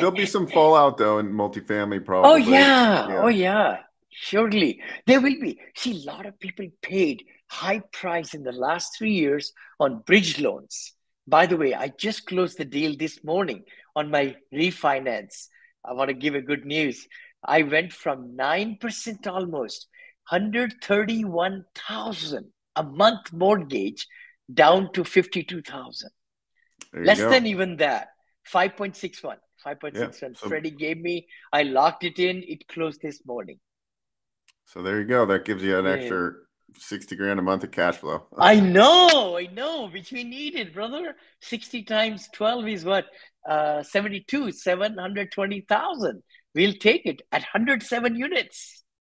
there'll be some fallout though in multifamily, probably. Oh yeah. yeah. oh yeah, surely there will be. See, a lot of people paid high price in the last three years on bridge loans. By the way, I just closed the deal this morning on my refinance. I want to give a good news. I went from 9% almost, 131,000 a month mortgage down to 52,000. Less go. than even that. 5.61. 5.61. Yeah, so, Freddie gave me. I locked it in. It closed this morning. So there you go. That gives you an yeah. extra 60 grand a month of cash flow. I know. I know. Which we needed, brother. 60 times 12 is what? Uh, 72, 720,000. We'll take it at 107 units.